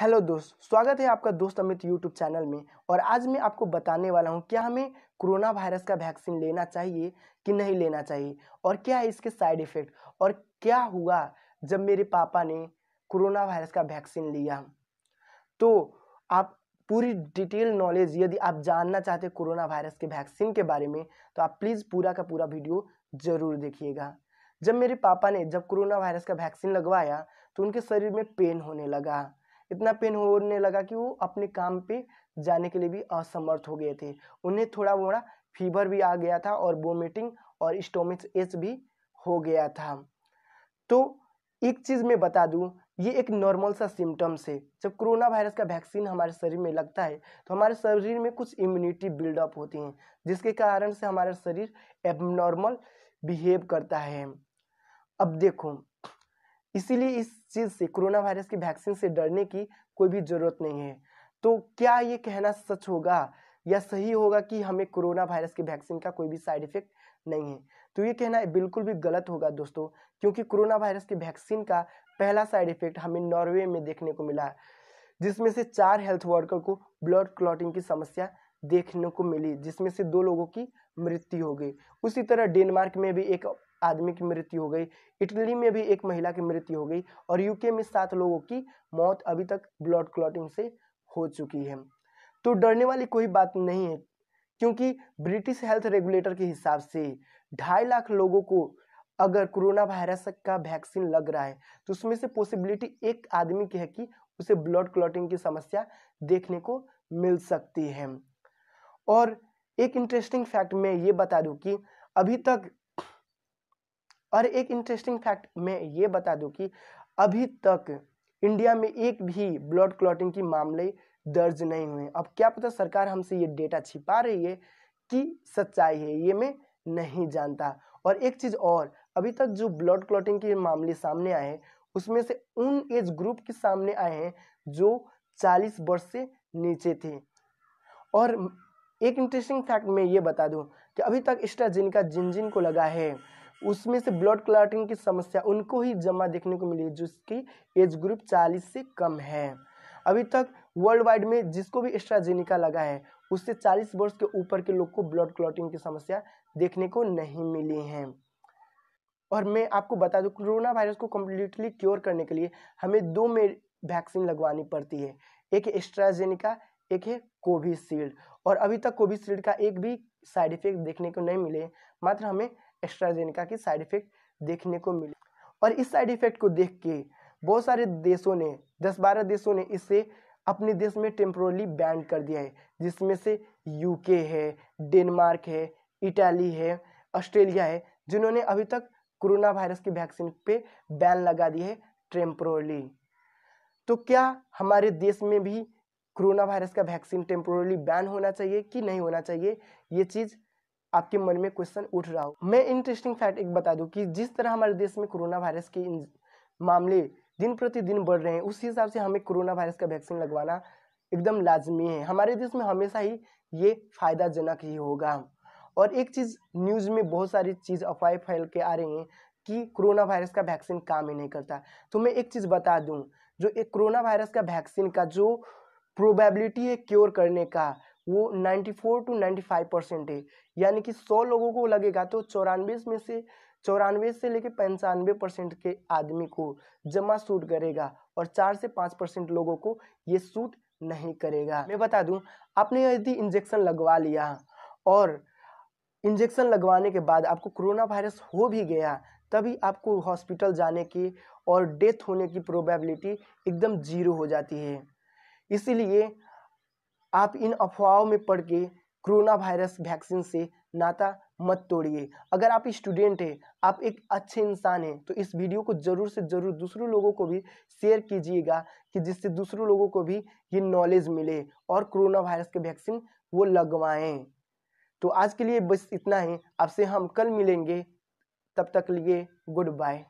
Hello दोस्त, स्वागत है आपका दोस्त अमित यूट्यूब चैनल में और आज मैं आपको बताने वाला हूँ, क्या हमें कोरोना वायरस का वैक्सीन लेना चाहिए कि नहीं लेना चाहिए और क्या है इसके साइड इफ़ेक्ट और क्या हुआ जब मेरे पापा ने कोरोना वायरस का वैक्सीन लिया। तो आप पूरी डिटेल नॉलेज, यदि आप जानना चाहते कोरोना वायरस के वैक्सीन के बारे में तो आप प्लीज़ पूरा का पूरा वीडियो ज़रूर देखिएगा। जब मेरे पापा ने, जब कोरोना वायरस का वैक्सीन लगवाया तो उनके शरीर में पेन होने लगा। इतना पेन होने लगा कि वो अपने काम पे जाने के लिए भी असमर्थ हो गए थे। उन्हें थोड़ा मोड़ा फीवर भी आ गया था और वोमिटिंग और स्टोमिक एच भी हो गया था। तो एक चीज़ मैं बता दूँ, ये एक नॉर्मल सा सिम्टम्स है। जब कोरोना वायरस का वैक्सीन हमारे शरीर में लगता है तो हमारे शरीर में कुछ इम्यूनिटी बिल्डअप होती हैं, जिसके कारण से हमारा शरीर एबनॉर्मल बिहेव करता है। अब देखो इसीलिए इस चीज़ से कोरोना वायरस की वैक्सीन से डरने की कोई भी ज़रूरत नहीं है। तो क्या ये कहना सच होगा या सही होगा कि हमें कोरोना वायरस की वैक्सीन का कोई भी साइड इफ़ेक्ट नहीं है? तो ये कहना बिल्कुल भी गलत होगा दोस्तों, क्योंकि कोरोना वायरस की वैक्सीन का पहला साइड इफ़ेक्ट हमें नॉर्वे में देखने को मिला, जिसमें से चार हेल्थ वर्कर को ब्लड क्लॉटिंग की समस्या देखने को मिली, जिसमें से दो लोगों की मृत्यु हो गई। उसी तरह डेनमार्क में भी एक आदमी की मृत्यु हो गई। इटली में भी एक महिला की मृत्यु हो गई और यूके में सात लोगों की मौत अभी तक ब्लड क्लॉटिंग से हो चुकी है। तो डरने वाली कोई बात नहीं है, क्योंकि ब्रिटिश हेल्थ रेगुलेटर के हिसाब से ढाई लाख लोगों को अगर कोरोना वायरस का वैक्सीन लग रहा है तो उसमें से पॉसिबिलिटी एक आदमी की है कि उसे ब्लड क्लॉटिंग की समस्या देखने को मिल सकती है। और एक इंटरेस्टिंग फैक्ट मैं ये बता दूँ कि अभी तक और एक इंटरेस्टिंग फैक्ट मैं ये बता दूँ कि अभी तक इंडिया में एक भी ब्लड क्लॉटिंग की मामले दर्ज नहीं हुए। अब क्या पता सरकार हमसे ये डेटा छिपा रही है कि सच्चाई है, ये मैं नहीं जानता। और एक चीज़ और, अभी तक जो ब्लड क्लॉटिंग के मामले सामने आए हैं, उसमें से उन एज ग्रुप के सामने आए हैं जो 40 वर्ष से नीचे थे। और एक इंटरेस्टिंग फैक्ट मैं ये बता दूँ कि अभी तक स्ट्राजेनिका जिन जिन को लगा है उसमें से ब्लड क्लॉटिंग की समस्या उनको ही जमा देखने को मिली, जिसकी एज ग्रुप 40 से कम है। अभी तक वर्ल्ड वाइड में जिसको भी एस्ट्राजेनिका लगा है, उससे 40 वर्ष के ऊपर के लोग को ब्लड क्लॉटिंग की समस्या देखने को नहीं मिली है। और मैं आपको बता दूँ, कोरोना वायरस को कम्प्लीटली क्योर करने के लिए हमें दो में वैक्सीन लगवानी पड़ती है। एक है एस्ट्राजेनिका एक है कोविशील्ड और अभी तक कोविशील्ड का एक भी साइड इफ़ेक्ट देखने को नहीं मिले, मात्र हमें एस्ट्राजेनिका की साइड इफ़ेक्ट देखने को मिले। और इस साइड इफ़ेक्ट को देख के बहुत सारे देशों ने, दस बारह देशों ने इसे अपने देश में टेम्प्रोरली बैन कर दिया है, जिसमें से यूके है डेनमार्क है इटाली है ऑस्ट्रेलिया है, जिन्होंने अभी तक कोरोना वायरस की वैक्सीन पे बैन लगा दी है टेम्पोरली तो क्या हमारे देश में भी कोरोना वायरस का वैक्सीन टेम्प्रोरली बैन होना चाहिए कि नहीं होना चाहिए? ये चीज़ आपके मन में क्वेश्चन उठ रहा हो। मैं इंटरेस्टिंग फैक्ट एक बता दूँ कि जिस तरह हमारे देश में कोरोना वायरस के मामले दिन प्रतिदिन बढ़ रहे हैं, उस हिसाब से हमें कोरोना वायरस का वैक्सीन लगवाना एकदम लाजमी है। हमारे देश में हमेशा ही ये फायदाजनक ही होगा। और एक चीज़ न्यूज़ में बहुत सारी चीज़ अफवाह फैल के आ रही हैं कि कोरोना वायरस का वैक्सीन काम ही नहीं करता। तो मैं एक चीज़ बता दूँ, जो एक कोरोना वायरस का वैक्सीन का जो प्रोबेबिलिटी है क्योर करने का वो 94 टू 95 परसेंट है। यानी कि 100 लोगों को लगेगा तो चौरानवे में से, चौरानवे से लेकर पंचानवे परसेंट के आदमी को जमा सूट करेगा और चार से पाँच परसेंट लोगों को ये सूट नहीं करेगा। मैं बता दूँ, आपने यदि इंजेक्शन लगवा लिया और इंजेक्शन लगवाने के बाद आपको कोरोना वायरस हो भी गया, तभी आपको हॉस्पिटल जाने की और डेथ होने की प्रोबेबिलिटी एकदम ज़ीरो हो जाती है। इसीलिए आप इन अफवाहों में पढ़ के कोरोना वायरस वैक्सीन से नाता मत तोड़िए। अगर आप स्टूडेंट हैं, आप एक अच्छे इंसान हैं तो इस वीडियो को ज़रूर से ज़रूर दूसरों लोगों को भी शेयर कीजिएगा कि जिससे दूसरों लोगों को भी ये नॉलेज मिले और कोरोना वायरस के वैक्सीन वो लगवाएँ। तो आज के लिए बस इतना ही। आपसे हम कल मिलेंगे। तब तक लिए गुड बाय।